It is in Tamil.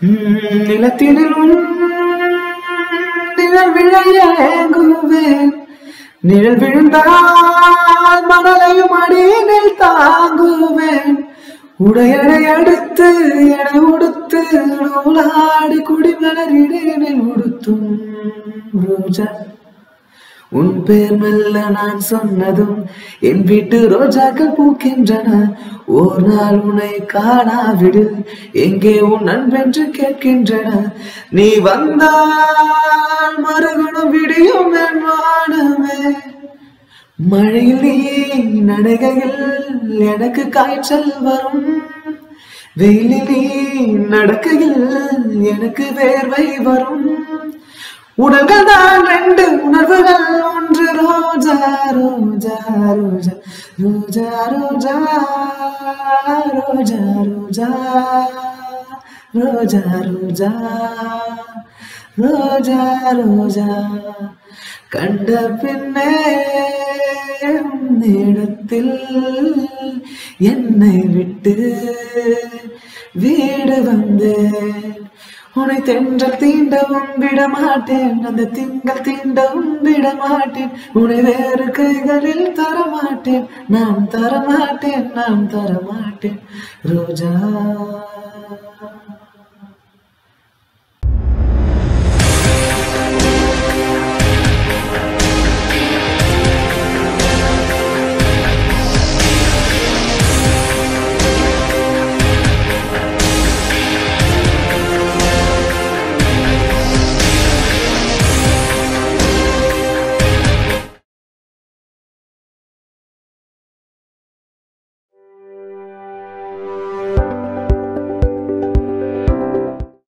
உம், நிலத்தினில் நிழல் விழையேங்குவேன் நிழல் விழுந்தால் மணலையும் அடியில் தாங்குவேன். உடையடை அடுத்து எடை உடுத்து நூலாடி குடிமலர் இடையினில் உடுத்தும் ரோஜா. உன் பேர் மெல்ல நான் சொன்னதும் என் வீட்டு ரோஜாக்கள் பூக்கின்றன. ஓர் நாள் உன்னை காணாவிடு எங்கே உன் அன்பென்று கேட்கின்றன. நீ வந்தால் மறுகுணம் விடியும் என் வானமே. மழையில் நீ நடைகையில் எனக்கு காய்ச்சல் வரும். வெயிலில் நீ நடக்கையில் எனக்கு வேர்வை வரும். உடல்கள் தான் ரெண்டு உணர்வுகள் ஒன்று ரோஜா ரோஜா ரோஜா ரோஜா ரோஜா ரோஜா ரோஜா ரோஜா ரோஜா ரோஜா ரோஜா கண்ட பின்னே இடத்தில் என்னை விட்டு வீடு வந்தேன் உனை தென்றல் தீண்டவும் விட மாட்டேன் அந்த திங்கள் தீண்டவும் விட மாட்டேன் உன்னை வேறு கைகளில் தரமாட்டேன். நான் தரமாட்டேன் நான் தரமாட்டேன். ரோஜா.